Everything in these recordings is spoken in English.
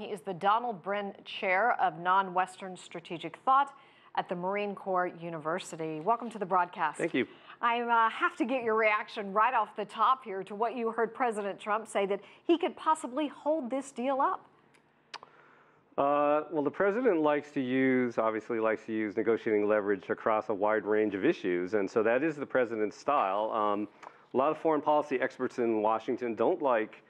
He is the Donald Bren Chair of Non-Western Strategic Thought at the Marine Corps University. Welcome to the broadcast. Thank you. I uh, have to get your reaction right off the top here to what you heard President Trump say that he could possibly hold this deal up. Uh, well, the president likes to use, obviously, likes to use negotiating leverage across a wide range of issues, and so that is the president's style. Um, a lot of foreign policy experts in Washington don't like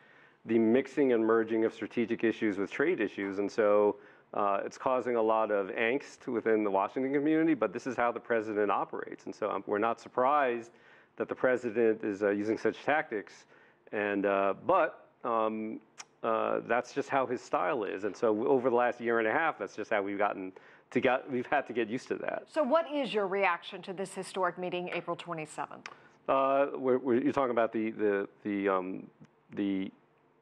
the mixing and merging of strategic issues with trade issues. And so uh, it's causing a lot of angst within the Washington community, but this is how the president operates. And so um, we're not surprised that the president is uh, using such tactics. And, uh, but um, uh, that's just how his style is. And so over the last year and a half, that's just how we've gotten to get, we've had to get used to that. So what is your reaction to this historic meeting, April 27th? Uh, we're, we're, you're talking about the, the, the, um, the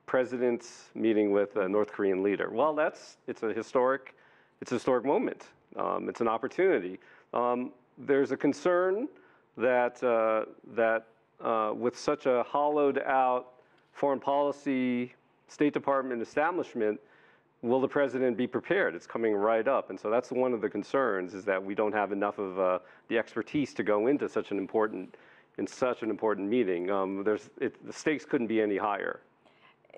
president's meeting with a North Korean leader. Well, that's it's a historic, it's a historic moment. Um, it's an opportunity. Um, there's a concern that uh, that uh, with such a hollowed out foreign policy State Department establishment, will the president be prepared? It's coming right up, and so that's one of the concerns is that we don't have enough of uh, the expertise to go into such an important in such an important meeting. Um, there's it, the stakes couldn't be any higher.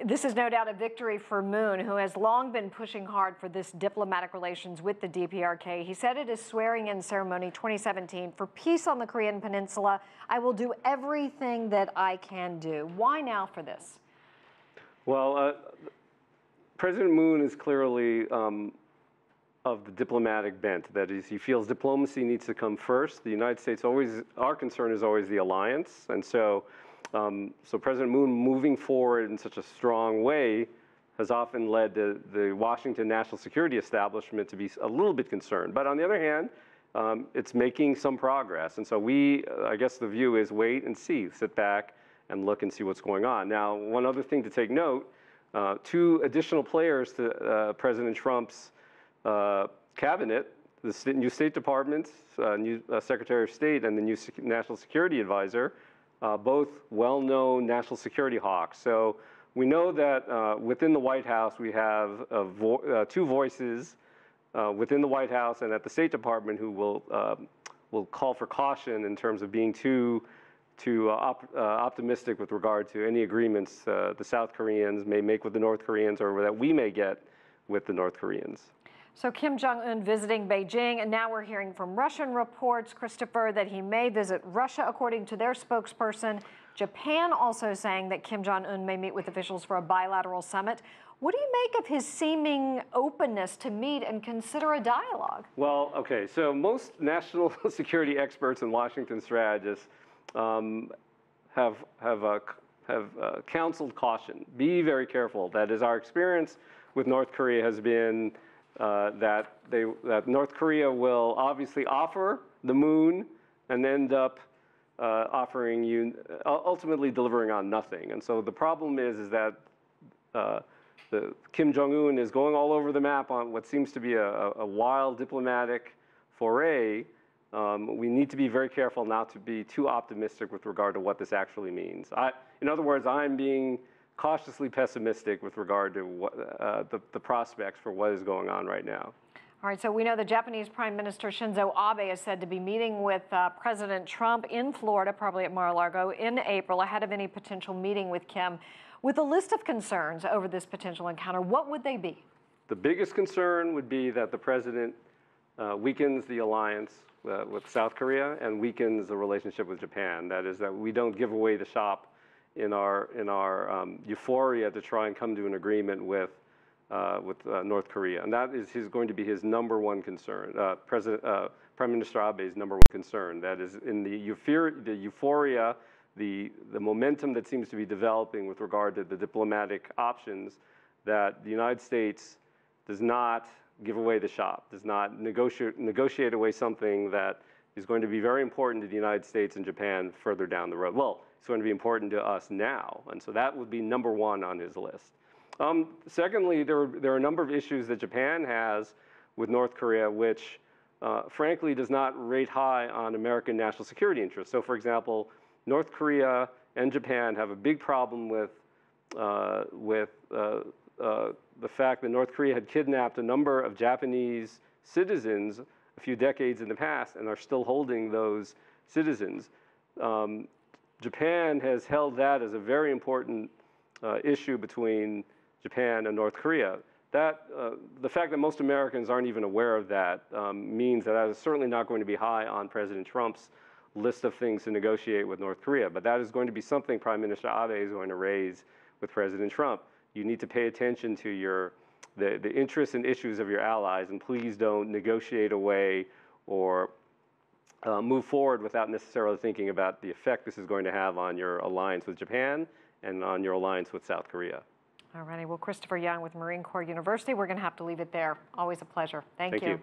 This is no doubt a victory for Moon, who has long been pushing hard for this diplomatic relations with the DPRK. He said at his swearing in ceremony 2017 for peace on the Korean Peninsula, I will do everything that I can do. Why now for this? Well, uh, President Moon is clearly um, of the diplomatic bent. That is, he feels diplomacy needs to come first. The United States always, our concern is always the alliance. And so um, so President Moon moving forward in such a strong way has often led the, Washington national security establishment to be a little bit concerned. But on the other hand, um, it's making some progress. And so we, uh, I guess the view is wait and see, sit back and look and see what's going on. Now, one other thing to take note, uh, two additional players to uh, President Trump's uh, cabinet, the new State Department, uh, new uh, Secretary of State, and the new National Security Advisor, uh, both well-known national security hawks. So we know that uh, within the White House we have vo uh, two voices uh, within the White House and at the State Department who will um, will call for caution in terms of being too too uh, op uh, optimistic with regard to any agreements the South Koreans may make with the North Koreans or that we may get with the North Koreans. So Kim Jong-un visiting Beijing, and now we're hearing from Russian reports, Christopher, that he may visit Russia, according to their spokesperson. Japan also saying that Kim Jong-un may meet with officials for a bilateral summit. What do you make of his seeming openness to meet and consider a dialogue? Well, okay, so most national security experts and Washington strategists um, have, have, uh, have uh, counseled caution. Be very careful. That is our experience with North Korea has been uh, that, they, that North Korea will obviously offer the moon and end up uh, offering you, uh, ultimately delivering on nothing. And so the problem is, is that uh, the, Kim Jong-un is going all over the map on what seems to be a, a wild diplomatic foray. Um, we need to be very careful not to be too optimistic with regard to what this actually means. I, in other words, I'm being cautiously pessimistic with regard to what, uh, the, the prospects for what is going on right now. All right, so we know the Japanese Prime Minister Shinzo Abe is said to be meeting with uh, President Trump in Florida, probably at Mar-a-Lago, in April, ahead of any potential meeting with Kim. With a list of concerns over this potential encounter, what would they be? The biggest concern would be that the president uh, weakens the alliance uh, with South Korea and weakens the relationship with Japan. That is, that we don't give away the shop in our, in our um, euphoria to try and come to an agreement with, uh, with uh, North Korea. And that is his, going to be his number one concern, uh, President, uh, Prime Minister Abe's number one concern. That is in the, euphoria, the euphoria, the, the momentum that seems to be developing with regard to the diplomatic options, that the United States does not give away the shop, does not negotiate, negotiate away something that is going to be very important to the United States and Japan further down the road. Well, it's going to be important to us now. And so that would be number one on his list. Um, secondly, there, there are a number of issues that Japan has with North Korea, which uh, frankly does not rate high on American national security interests. So, for example, North Korea and Japan have a big problem with, uh, with uh, uh the fact that North Korea had kidnapped a number of Japanese citizens a few decades in the past and are still holding those citizens. Um, Japan has held that as a very important uh, issue between Japan and North Korea. That, uh, the fact that most Americans aren't even aware of that um, means that that is certainly not going to be high on President Trump's list of things to negotiate with North Korea. But that is going to be something Prime Minister Abe is going to raise with President Trump. You need to pay attention to your, the, the interests and issues of your allies, and please don't negotiate away or uh, move forward without necessarily thinking about the effect this is going to have on your alliance with Japan and on your alliance with South Korea. All righty. Well, Christopher Yung with Marine Corps University, we're going to have to leave it there. Always a pleasure. Thank, Thank you.